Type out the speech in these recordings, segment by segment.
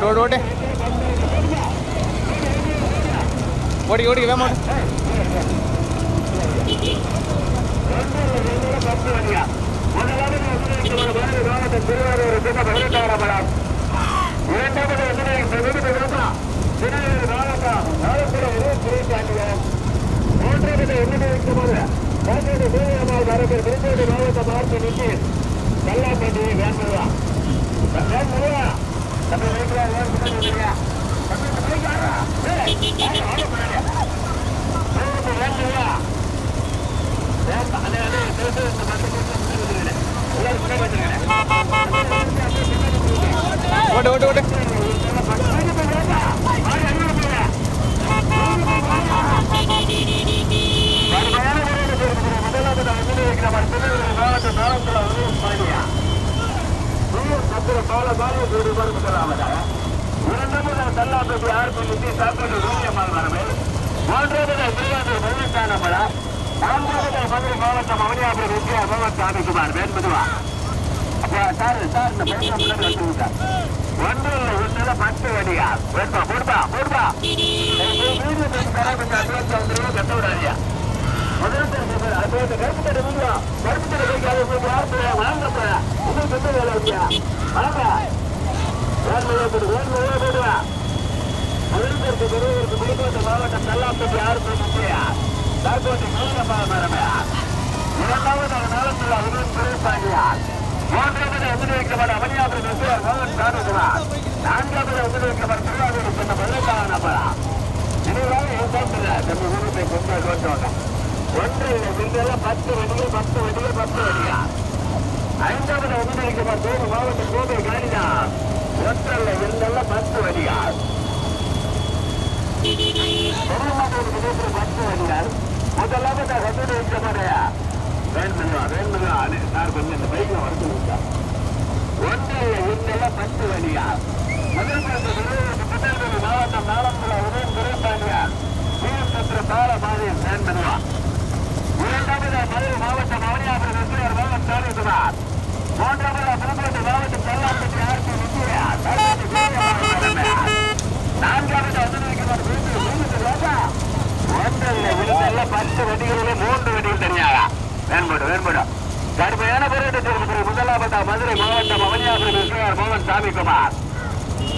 ஓடு ஓடு ஓடு ஓடி ஓடி வேமா ஓட்டு ஓட்டு ஓட்டு. ஓடு ஓடு ஓடு ஓடு மாவட்டம் அவனியாபுரம் வித்யா பகவத் சாமிக்குமார் வேண்பதுவா அப்பா சார் சார் இந்த பையன் முன்னாடி வந்து ஒன்று இல்லை ஒன்றுல பத்து வடியா வேணுமா போடுப்பா போடுப்பா. கட்ட விடாதியா முதல் கருப்பு தடை வீடியோ கருப்பு தடை வைக்காத உங்களுக்கு யார் போயா. உங்களுக்கு எந்த வேலை இல்லையா வாங்க. வேண்மையா போடுவா முதல் தெரிஞ்சு புதுக்கோட்டை மாவட்டம் தல்லாப்பட்டி யார் போயா தாக்கோட்டை மூலமா மரமையா? இரண்டாவது நாளத்தில் அவரும் துறைப்பாண்டியார் மூன்றாவது எதிர் வைக்கப்பட அவனியாபுரம் மோகன் சாமிக்குமார் நான்காவது எதிர் திருவாரூர் சொன்ன பள்ளக்கான நபரா இதுவரை நம்ம ஊருக்கு கொண்டு கொண்டு ஒன்று இங்கெல்லாம் பத்து வண்டிகள் பத்து வண்டிகள் பத்து வண்டியா? ஐந்தாவது எதிர் வைக்கப்பட தேனி மாவட்டம் கோவை காலிதான் ஒன்றல்ல இருந்தெல்லாம் பத்து வண்டிகள் பெருமாட்டூர் பத்து வண்டிகள் முதலாவது எதிர் வைக்கப்பட வேணுங்களா வேணுங்களா சார் கொஞ்சம் இந்த பைக்ல வரது இருக்கா ஒன்று ஒன்னெல்லாம் பத்து வழியா முதல் புத்தகத்தில் மாவட்டம் நாளம்புல உதயம் துறைப்பாண்டியா வீரபத்திர பால மாநிலம் சேன் பண்ணுவா இரண்டாவது மதுரை மாவட்டம் அவனியாபுரம் வெற்றியார் மாவட்டம் சாமிக்குமார் மூன்றாவது புதுக்கோட்டை மாவட்டம் செல்லாம்பட்டி ஆர்பி விஜயா நான்காவது அதிர்விக்குமார் விருது விருது ராஜா ஒன்றில் விருந்தெல்லாம் பத்து வண்டிகளிலே மூன்று வண்டிகள் தனியாக வேண்படு வேண்படு கடுமையான போராட்டத்திற்கு முதலாவதா மதுரை மாவட்டம் அவனியாபுரம் விஸ்வனார் மோகன் சாமிக்குமார்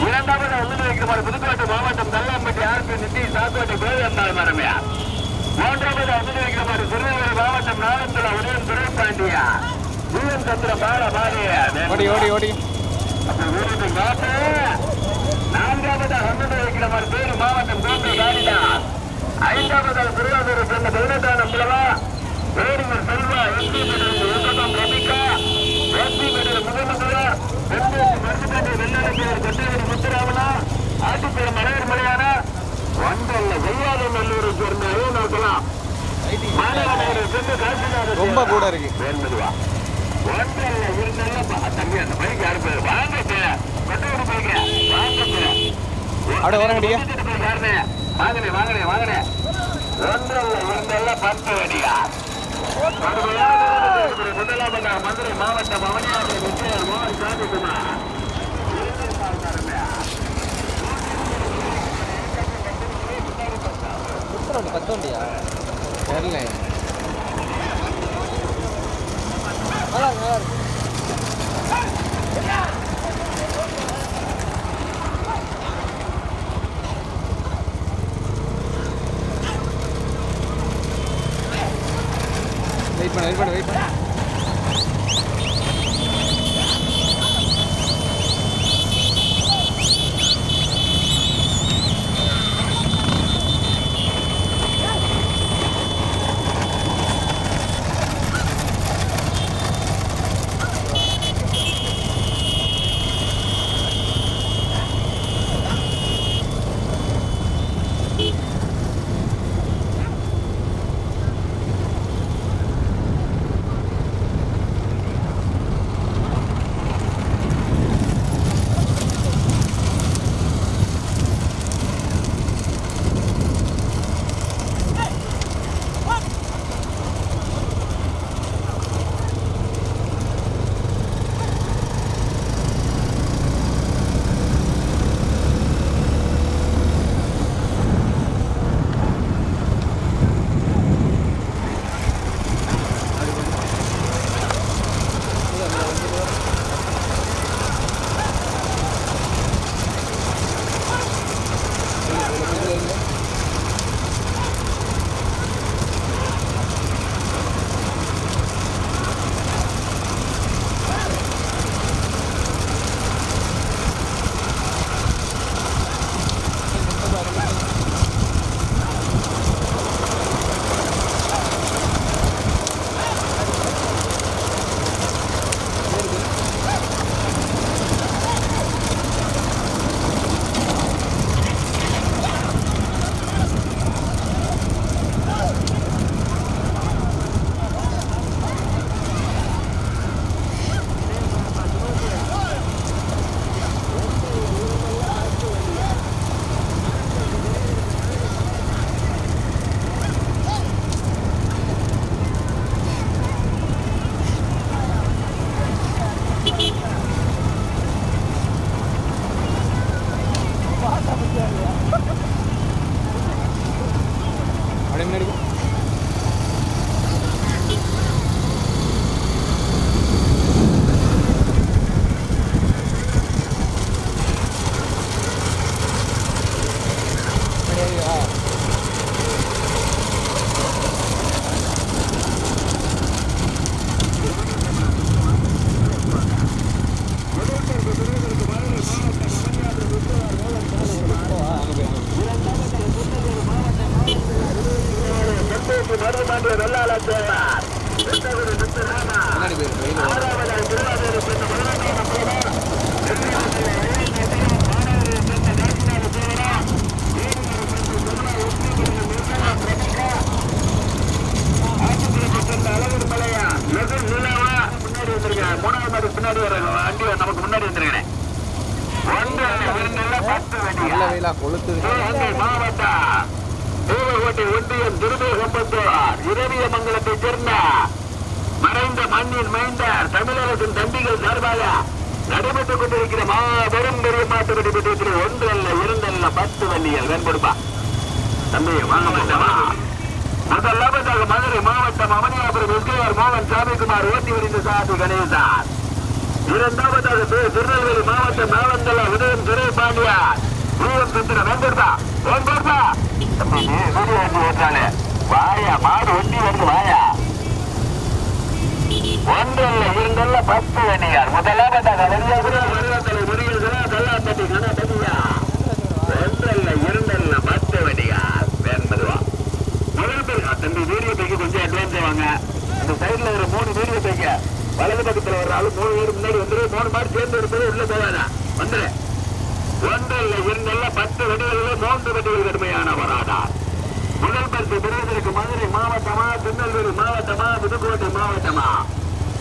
இரண்டாவது உள்ளிருக்கிறார் புதுக்கோட்டை மாவட்டம் தல்லாம்பட்டி ஆர்பி நிதி சாக்கோட்டை பேரந்தாள் மரமையா மூன்றாவது உள்ளிருக்கிறார் திருநெல்வேலி மாவட்டம் நாளந்துல உதயம் துரைப்பாண்டியா வீரன் சந்திர பால பாதையா ஓடி ஓடி ஓடி நான்காவது ஹந்தது வைக்கிறவர் பேரு மாவட்டம் கோட்டை காலிதாஸ் ஐந்தாவது திருவாரூர் சென்ற பதினெட்டாம் பிளவா பேருங்கள் செல்வா எஸ்பி மெடல் முகமதுரா வெள்ளேசி முத்துராமனா ஆட்டுப்பேர் மலையர் மலையான ஒன்றல்ல செய்யாத நல்லூரை சேர்ந்த ரொம்ப கூட இருக்கு. வேண்பதுவா ஒன்றல்ல இருந்தாலும் பா- தம்பி அந்த பைக் யாரு பேர் வாங்க கொட்டூர் பைக்க வாங்க அட வரங்கடியா. வாங்கனே வாங்கனே வாங்கனே ஒன்றல்ல இருந்தாலும் பத்து அடியா மதுரை மாவட்டம் அவனியாபுரம் விஜயர் மோகன் சாமிக்குமார் முப்பது பத்து வண்டியா தெரியல நல்லா இருக்கு, நல்லா இருக்கு. பண்ணு வெயிட் பண்ணு வெயிட் பண்ணு பத்து வண்டிகள் வேண்படுப்பா. தம்பி வாங்க முதலாவதாக மதுரை மாவட்டம் அவனியாபுரம் எஸ்கேஆர் மோகன் சாமிக்குமார் ஓட்டி வரிந்த சாதி கணேசன். இரண்டாவதாக திருநெல்வேலி மாவட்டம் நாவந்தல உதயம் துரை பாண்டியா பூவன் சுந்தர வெங்கடா வெங்கடா தம்பி நீ வீடியோ வண்டி வாயா மாடு ஒண்டி வருது வாயா. ஒன்றல்ல இரண்டல்ல பத்து வண்டியார் முதலாவதாக வெளியாகுறோம் வருவத்தலை முடிகிறதா கல்லாப்பட்டி கணபதியா ஒன்றல்ல இரண்டல்ல பத்து வண்டியார் வேண்மதுவா முதல் பேர் தம்பி வீடியோ பைக்கு கொஞ்சம் அட்வான்ஸ் வாங்க. அந்த சைடுல ஒரு மூணு வீடியோ பைக்க வலது பக்கத்துல ஒரு ஆளு மூணு பேர் முன்னாடி வந்துரு. மூணு மாடு சேர்ந்து இருப்பது உள்ள போவாதா வந்துரு. இல்லை இரண்டல்ல பத்து வெடிகளில் மூன்று வெடிகள் கடுமையான வராதா? முதல் பரிசு பெறுவதற்கு மதுரை மாவட்டமா திருநெல்வேலி மாவட்டமா புதுக்கோட்டை மாவட்டமா?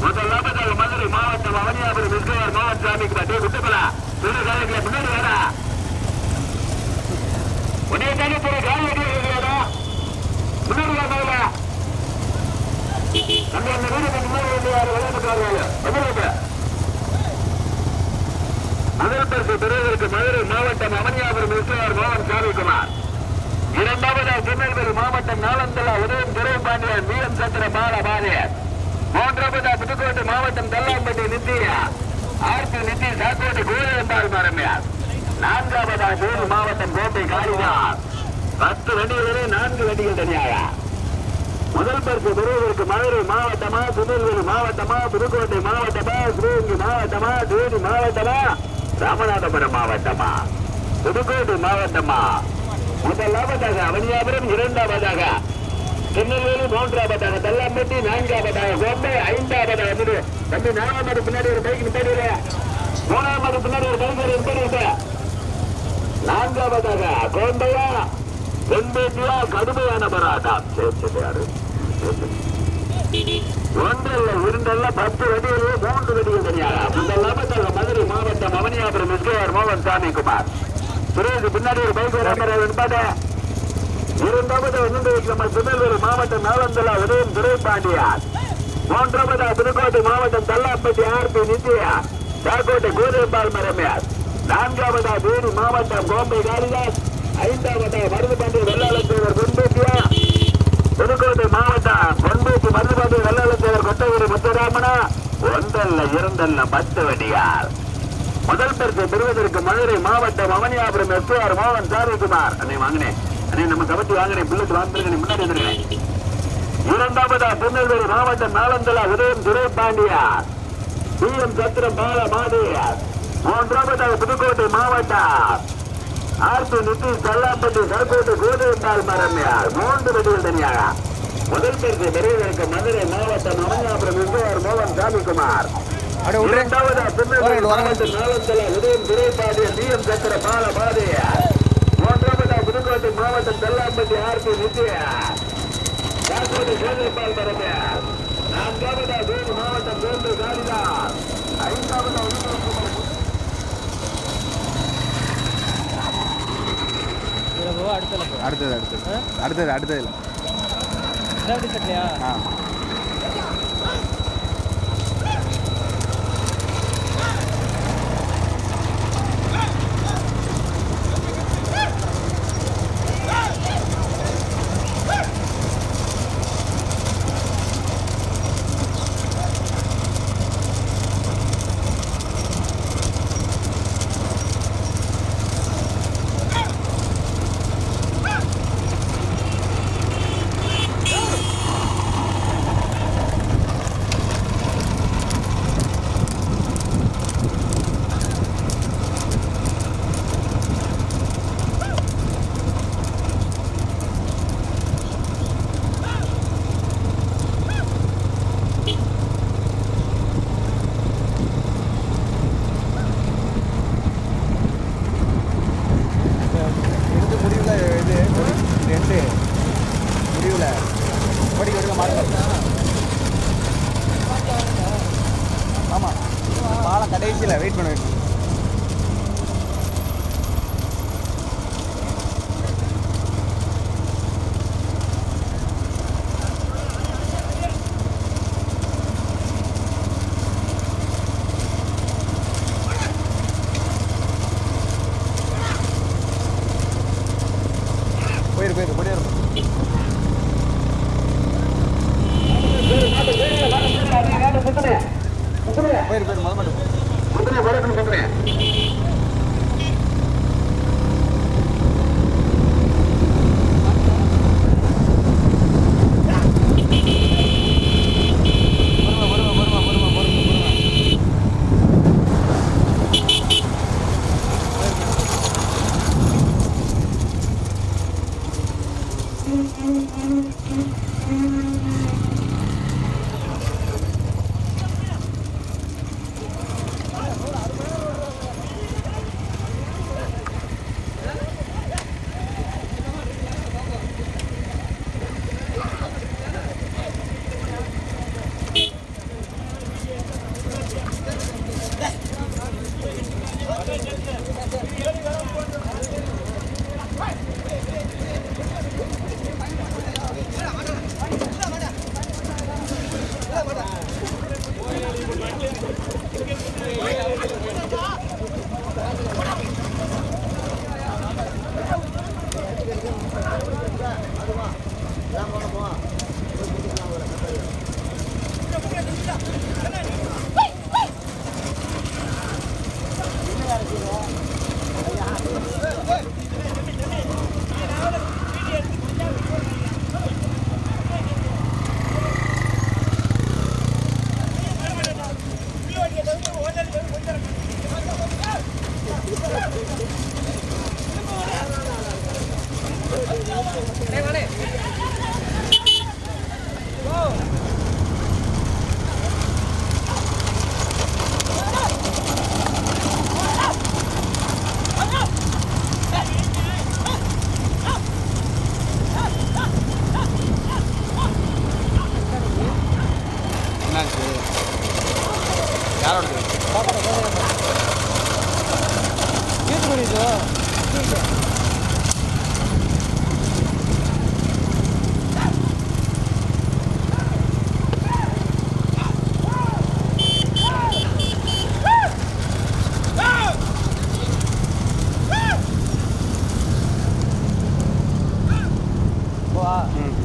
முதல் முதலாவதாக மதுரை மாவட்டம் அவனியாபுரம் விஸ்வர் மாவட்ட சாமிக்கு பற்றி விட்டுப்பலா திரு காலத்துல முன்னாடி வரா உடனே தானே திரு காலி முன்னாடி வா முதல்ல அந்த வீடு முன்னாடி வந்து யாரு விளையாட்டுக்காரங்க வந்துருக்க முதல் பெறுவதற்கு மதுரை மாவட்டம் அவனியாபுரம் விஸ்வவர் மோகன் சாமிக்குமார் இரண்டாவதாக திருநெல்வேலி மாவட்டம் நாலந்தலா உதயம் துரைபாண்டியன் வி எம் புதுக்கோட்டை மாவட்டம் தல்லாம்பட்டி நித்தியா. ஆர்த்தி நித்தி சாக்கோட்டை கோயிலம்பாள் மரமையார். நான்காவதா வேலு மாவட்டம் கோட்டை காளிதாஸ். பத்து வண்டிகளிலே நான்கு வண்டிகள் தனியாக முதல் பரிசு பெறுவதற்கு மதுரை மாவட்டமா திருநெல்வேலி மாவட்டமா புதுக்கோட்டை மாவட்டமா சிவகங்கை மாவட்டமா தேனி மாவட்டமா ராமநாதபுரம் மாவட்டமா புதுக்கோட்டை மாவட்டமா? முதலாவதாக அவனியாபுரம் இரண்டாவதாக திருநெல்வேலி மூன்றாவதாக தல்லாம்பட்டி நான்காவதாக கோம்பை ஐந்தாவதாக வந்து தம்பி நாலாவது பின்னாடி ஒரு பைக் நிப்பாடி மூணாவது பின்னாடி ஒரு பைக் நிப்பாடி நான்காவதாக கோம்பையா வெண்பேட்டியா கடுமையான போராட்டம். சேர்த்தது ஒன்றல்ல இரண்டல்ல பத்து வெடிகளே மூன்று வெடிகள் தனியாக முதலாவதாக மதுரை மாவட்டம் அவனியாபுரம் எஸ்கேஆர் மோகன் சாமி குமார் சுரேஷ் பின்னாடி ஒரு பைக் என்பதை இரண்டாவது ஒன்று நம்ம திருநெல்வேலி மாவட்டம் நாலந்தலா உதயம் துரைபாண்டியார். மூன்றாவது புதுக்கோட்டை மாவட்டம் தல்லாப்பட்டி ஆர்பி நித்யா தாக்கோட்டை கோதேம்பால் மரமியார். நான்காவதா தேனி மாவட்டம் கோம்பை காளிதாஸ் ஐந்தாவதா மருதுபாண்டி வெள்ளாளத்தேவர் பொன்பேட்டியா புதுக்கோட்டை மாவட்டம் பொன்பேட்டி மருதுபாண்டி வெள்ளாளத்தேவர் கொட்டகிரி முத்துராமனா ஒன்றல்ல பத்து வண்டியார் முதல் பரிசு பெறுவதற்கு மதுரை மாவட்டம் அவனியாபுரம் எஸ்ஆர் மோகன் சாரிகுமார் அண்ணே வாங்கினேன். அண்ணே நம்ம கபட்டி வாங்கினேன். புல்லட் வாங்கினேன். முன்னாடி வந்துருக்கேன். இரண்டாவதா திருநெல்வேலி மாவட்டம் நாலந்தலா உதயம் துரைபாண்டியார். டி எம் சத்திரம் பால மாதேயார் மூன்றாவதாக புதுக்கோட்டை மாவட்டம் ஆர்பி நிதிஷ் கல்லாம்பட்டி கருக்கோட்டை கோதையம்பால் மரம்யார் மூன்று வெடிகள் தனியாக. முதல் பரிசு பெறுவதற்கு மதுரை மாவட்டம் அவனியாபுரம் எஸ்ஆர் மோகன் சாமிக்குமார் அப்படியே வரேன். மாவட்டம் நாலந்தல உதயம் துரைபாடிய டிஎம் சத்திர பால பாதைய மூன்றாவதா புதுக்கோட்டை மாவட்டம் தெல்லாம்பட்டி ஆர்பி நித்யா காக்கோட்டை கோதைப்பால் மரபிய நான்காவதா வேலு மாவட்டம் வேண்டு காளிதாஸ் ஐந்தாவதா அடுத்தது அடுத்தது. அடுத்தது எப்படி சட்லையா ஆ. போயிரு போயிரு போயிரு போயிரு போயிரு மொதல் மட்டும். Oh, my God. வா ம்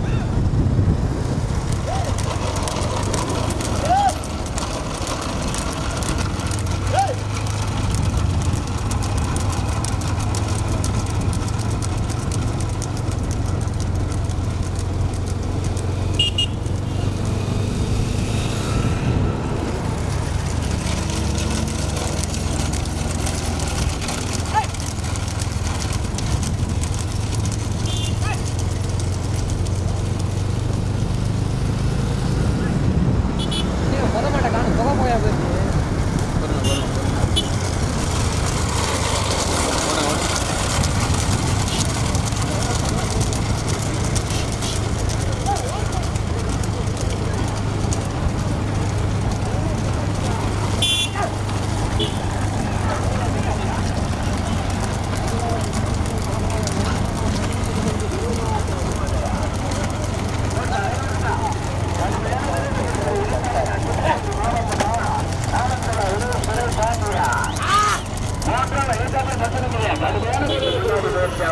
நீங்க முத மாட்டை காணும் புகை புகையா போயிருக்கு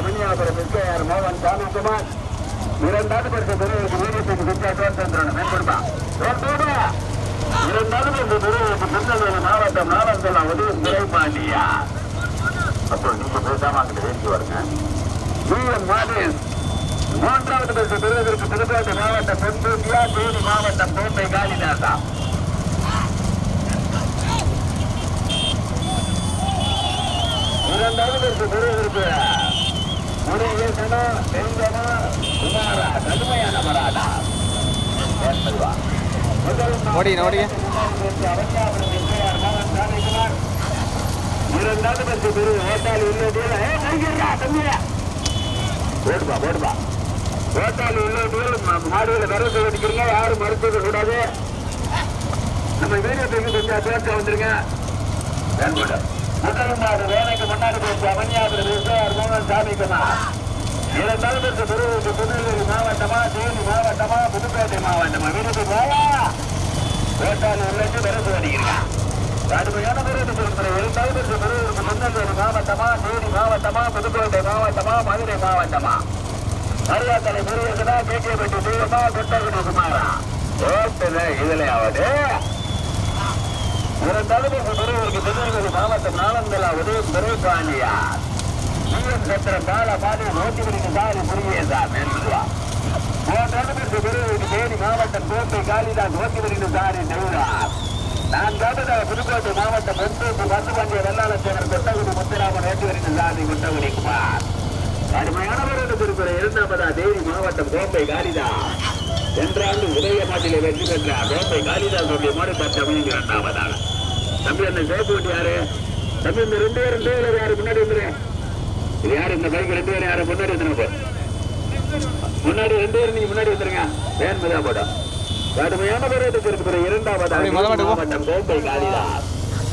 பொறுமை பொறுமை பொறுமை ஓட ஓட இரண்டாவது பரிசு பெறுவதற்கு வீரத்துக்கு வித்தியாசம் தந்துடணும் மேம்படுமா இரண்டாவது பரிசு பெறுவதற்கு திருநெல்வேலி மாவட்டம் நாலந்தலா உதவி துரைபாண்டியா அப்போ நீங்க பேசாம அங்கிட்ட வேண்டி வருங்க விஎம் மாதேஷ் மூன்றாவது பரிசு பெறுவதற்கு புதுக்கோட்டை மாவட்டம் பெண்பூட்டியா தேனி மாவட்டம் கோட்டை காளிதாசா இரண்டாவது பரிசு பெறுவதற்கு முருகேசனா வெங்கனா குமாரா கடுமையான மராடா ஓடிங்க ஓடிங்க. இரண்டாவது பரிசு பெரு ஓட்டாளி உள்ளதில் ஓடுபா ஓடுபா ஓட்டாளி உள்ளதில் மாடுகளை வரவு வெடிக்கிறீங்க. யாரும் மறுத்தது கூடாது. நம்ம வீடியோ கொஞ்சம் பேச வந்துருங்க. முதல் வேலைக்கு முன்னாடி போச்சு அவனியாபுரம் விஜயார் மோகன் சாமிக்குமார் இரண்டாவது பெருவுக்கு திருநெல்வேலி மாவட்டமா தேனி மாவட்டமா புதுக்கோட்டை மாவட்டமா? விருது போயா? வேட்டாளி உள்ளது விரசு வருகிறான் கடுமையான விருது கொடுக்கிற இரண்டாவது பெருவுக்கு திருநெல்வேலி மாவட்டமா தேனி மாவட்டமா புதுக்கோட்டை மாவட்டமா மதுரை மாவட்டமா? மரியாதை முருகனா கேட்கப்பட்டு தெய்வமா கொட்டகுமாரா ஓட்டுல இதுல இதுலயாவது. இருந்தாலும் இந்த பெருவருக்கு திருநெல்வேலி மாவட்டம் நாளந்தலா உதயம் துரைபாண்டியா சத்திர கால பாடி நோட்டி சாரி புரியேதா மேன்வா மூன்றாவது பெருவருக்கு தேனி மாவட்டம் கோட்டை காளிதாஸ் நோட்டி சாரி நெய்வா நான் கேட்டதா புதுக்கோட்டை மாவட்டம் பெருந்தூப்பு பசுபண்டிய வெள்ளாளத்தேவர் கொட்டகுடி முத்துராமன் நோட்டி சாரி கொட்டகுடி குமார் கடுமையான விருது இரண்டாவதா தேனி மாவட்டம் கோப்பை காளிதாஸ் சென்றாண்டு உதய மாட்டிலே வெற்றி பெற்ற கோப்பை காளிதாசுடைய மாடு பச்சமையும் இரண்டாவதாக. தம்பி அந்த சேப்பு ஓட்டி யாரு? தம்பி இந்த ரெண்டு பேரும் ரெண்டு பேரும் யாரு? முன்னாடி வந்துரு இது யாரு? இந்த பைக் ரெண்டு பேரும் யாரு? முன்னாடி வந்துருங்க முன்னாடி ரெண்டு பேரும் நீங்க முன்னாடி வந்துருங்க. வேன் மதா போடும் கடுமையான திருக்குற இரண்டாவதா. மாவட்டம் கோப்பை காளிதாஸ்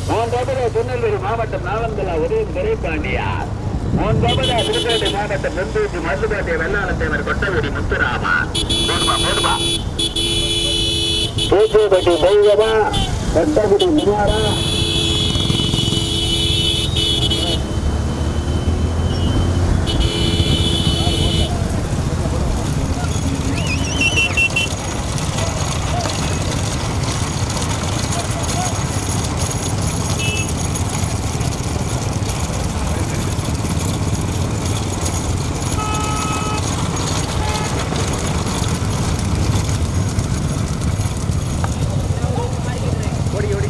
மூன்றாவதா திருநெல்வேலி மாவட்டம் நாவந்தலா உதயம் துரைப்பாண்டியார் மூன்றாவதா திருக்கோட்டை மாவட்டம் பெருந்தூச்சி மருதுபாட்டிய வெள்ளாளத்தேவர் கொட்டகுடி முத்துராமா. போடுமா போடுமா. பூச்சிப்பட்டி தெய்வமா கொட்டகுடி குமாரா ஓடி ஓடி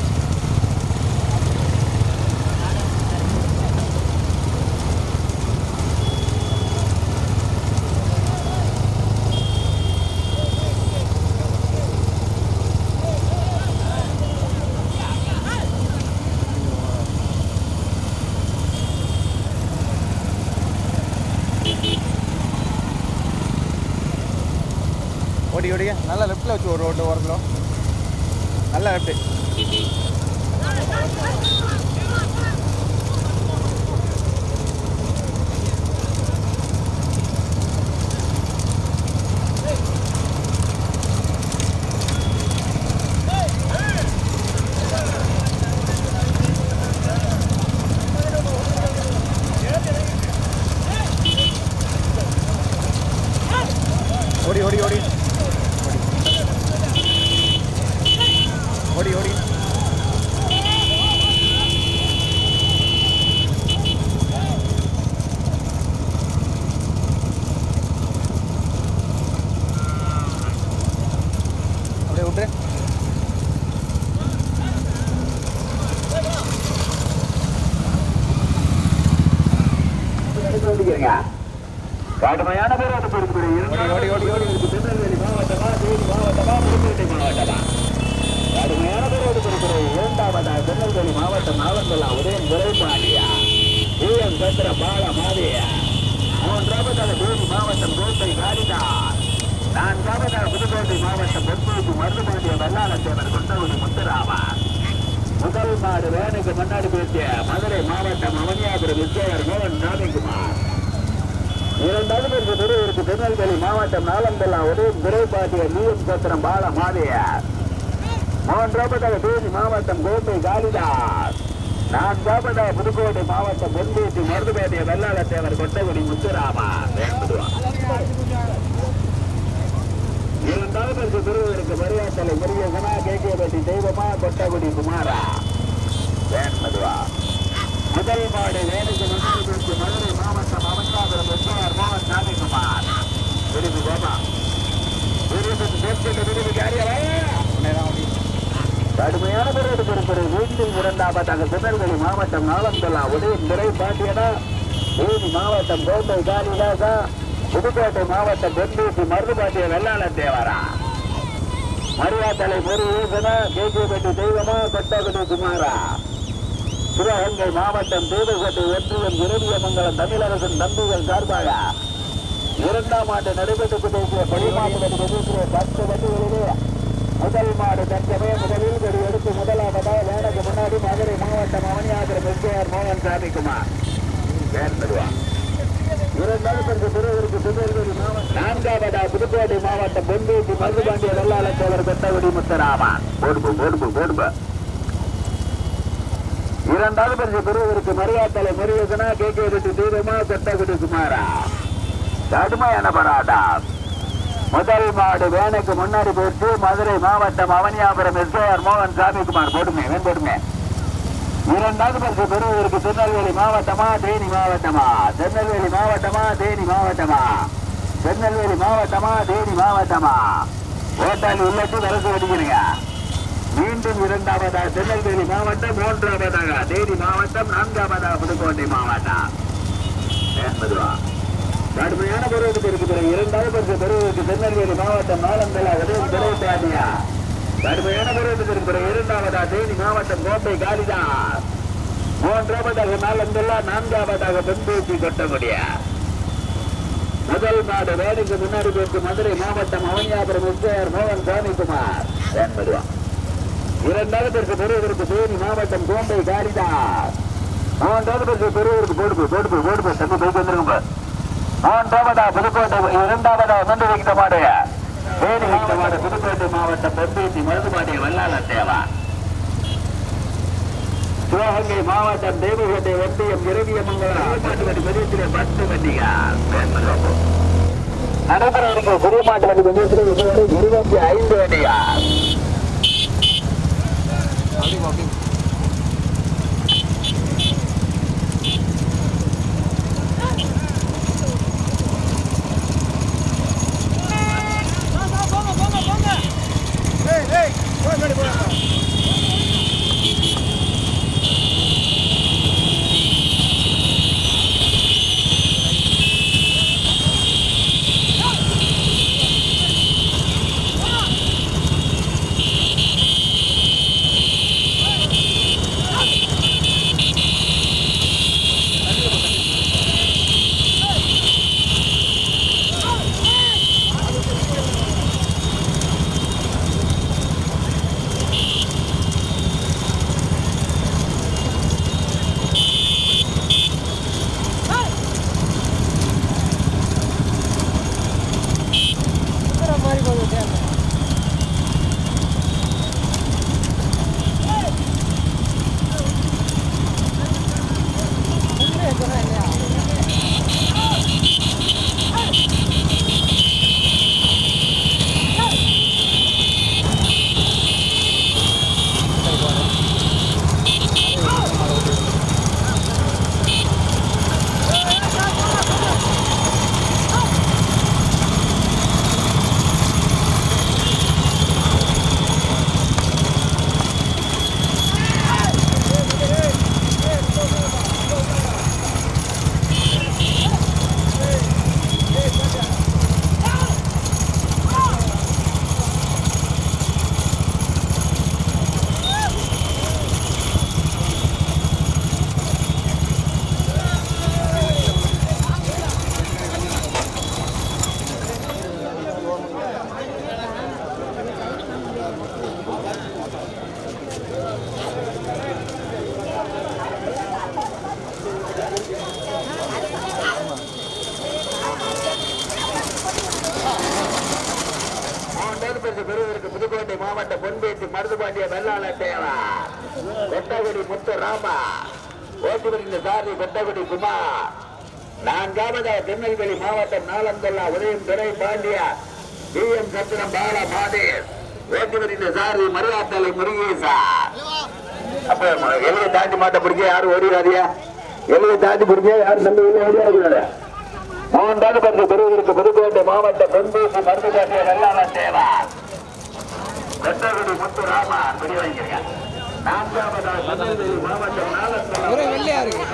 ஓடி ஓடிங்க நல்லா லெஃப்ட்டில் வச்சு ஒரு ரோட்டு ஓரத்தில் நல்லா லெஃப்ட்டு ஓடி ஓடி ஓடி ஓடி ஓடி அப்படியே விட்டுரு சொல்லிக்கிறீங்க கடுமையான பேர் அது ஓடி, ஓடி, ஓடி, ஓடி. திருநெல்வேலி மாவட்டமா தேனி மாவட்டமா புதுக்கோட்டை மாவட்டமா கடுமையான பேர் அது கொடுக்கிறது இரண்டாவதா திருநெல்வேலி மாவட்டம் நாவந்தலா உதயம் துரைப்பாண்டியா ஈஎம் சந்திர பால மாதையா மூன்றாவதாக தேனி மாவட்டம் கோட்டை காளிதாஸ் நான்காவதாக புதுக்கோட்டை மாவட்டம் பொத்தூத்து மருதுபாண்டிய வெள்ளாளத்தேவர் கொண்டகுடி முத்துராமா முதல் மாடு வேனுக்கு முன்னாடி பேசிய மதுரை மாவட்டம் அவனியாபுரம் விஜயர் இரண்டாவது பேருக்கு திருவூருக்கு திருநெல்வேலி மாவட்டம் நாலம்பெல்லா உதயம் துரைப்பாட்டிய நீயம் சத்திரம் பால மாதையர் மூன்றாவதாக தேனி மாவட்டம் கோட்டை காளிதாஸ். நான்காவதாக புதுக்கோட்டை மாவட்டம் பொன்பேட்டி மருதுபேட்டைய வெள்ளாளத்தேவர் கொட்டகுடி முத்துராமா வேண்டுவா இரண்டாவது திருவருக்கு மரியாதை முருகனா கேகேபட்டி தெய்வமா கொட்டகுடி குமாரா வேண்மதுவா முதல் மாடு வேலைக்கு முன்னாடி மதுரை மாவட்டம் அவன்காபுரம் வெற்றியார் மோகன் சாமிக்குமார். விருது கோபா. விருது சேர்த்து விருது காரியவா? கடுமையான பிறகு பெருப்பது மீண்டும் இரண்டாவதாக திருநெல்வேலி மாவட்டம் நாளந்தலா உதயம் துறை பாண்டியனா. தேனி மாவட்டம் கோட்டை காளிதாசா. புதுக்கோட்டை மாவட்டம் பெந்தூசி மருதுபாட்டிய வெள்ளாள தேவரா. மரியாதலை முருகேசனா கேஜிபட்டி தெய்வமா கொட்டகுடி குமாரா. சிவகங்கை மாவட்டம் தூதுக்கோட்டை ஒன்றியம் விருதியமங்கலம் தமிழரசன் தம்பிகள் சார்பாக இரண்டாம் ஆண்டு நடைபெற்றுக் கொண்டிருக்கிற பரிமாற்றம் பத்து வண்டிகளிலே முதல் மாடு தஞ்சமே முதலில் கொடி எடுத்து முதலாவதாக வேலைக்கு முன்னாடி மதுரை மாவட்டம் அவனியாபுரம் எஸ்கேஆர் மோகன் சாமிக்குமார். மாவட்டம் நான்காவதா புதுக்கோட்டை மாவட்டம் பொன்பூட்டி மருதுபாண்டிய வெள்ளாளத்தேவர் பெட்டகுடி முத்தராமன். போடுபு போடுபு போடுபு இரண்டாவது பரிசு பெறுவதற்கு மருகாத்தலை முருகேசனா கே கே ரெட்டி தீரமா கொட்டகுடி குமாரா. கடுமையான பராட்டம் முதல் மாடு வேனுக்கு முன்னாடி போயிட்டு மதுரை மாவட்டம் அவனியாபுரம் எஸ்ஐஆர் மோகன் சாமிக்குமார் போடுமே வேன் போடுமே. இரண்டாவது பரிசு பெறுவதற்கு திருநெல்வேலி மாவட்டமா தேனி மாவட்டமா? திருநெல்வேலி மாவட்டமா தேனி மாவட்டமா? திருநெல்வேலி மாவட்டமா தேனி மாவட்டமா? ஓட்டாளி உள்ளட்டு விரசு வெடிக்கிறீங்க. மீண்டும் இரண்டாவதா திருநெல்வேலி மாவட்டம் மூன்றாவதாக தேனி மாவட்டம் நான்காவதா புதுக்கோட்டை மாவட்டம் கடுமையான பருவத்துக்கு இருக்கிற இரண்டாவது பரிசு பருவத்துக்கு திருநெல்வேலி மாவட்டம் நாலந்தலா உதயம் திரைப்பாடியா கடுமையான பருவத்துக்கு இருக்கிற இரண்டாவதா தேனி மாவட்டம் கோட்டை காளிதாஸ் மூன்றாவதாக நாலந்தலா நான்காவதாக பெண்பூச்சி கொட்டக்கூடிய முதல் நாடு வேலைக்கு முன்னாடி போட்டு மதுரை மாவட்டம் அவனியாபுரம் எஸ்ஆர் மோகன் சாமிக்குமார் என்பதுவான் இரண்டாவது பரிசு பெறுவதற்கு தேனி மாவட்டம் கோம்பை காளிதாஸ் மூன்றாவது பரிசு பெறுவதற்கு போடுப்பு போடுப்பு போடுப்பு. தம்பி போயிட்டு வந்துருங்க மூன்றாவதா புதுக்கோட்டை இரண்டாவதா வந்து வைக்கிற மாடைய. தேனி வைக்கிற மாட புதுக்கோட்டை மாவட்டம் பெரும்பேசி மருதுபாண்டிய வல்லாள தேவா. சிவகங்கை மாவட்டம் தேவகோட்டை ஒன்றியம் இரவியமங்கலம். மாட்டுவண்டி பெரியத்திலே பத்து வண்டிகா நடைபெற இருக்கிற புதிய மாட்டு இருபத்தி ஐந்து வண்டிகா vivo. மூன்றாவது பரிசு பெறுவதற்கு புதுக்கோட்டை மாவட்டம் பொன்பேசி மருதுபாண்டிய வெள்ளாள தேவா. கொட்டகுடி முத்து ராமா. ஓட்டுநரின் சாரி கொட்டகுடி குமார் நான்காவதாக திருநெல்வேலி மாவட்டம் நாலந்தல்லா உதயம் துறை பாண்டியா. T M. சத்திரம் பாலா மாதேஷ் ஓட்டுநரின் சாரி மருகாத்தலை முருகேசா. அப்ப எழுத தாண்டி மாட்ட பிடிக்க யாரும் ஓடிடாதியா எழுத தாண்டி பிடிக்க யாரும் நம்பி உள்ள ஓடிடக்கூடாது மூன்றாவது பரிசு பெறுவதற்கு புதுக்கோட்டை வெள்ளாள முத்து ராமா நான்காவதாக திருநெல்வேலி மாவட்டம் நாலந்தல்லா ஒரே வெள்ளையா இருக்கு.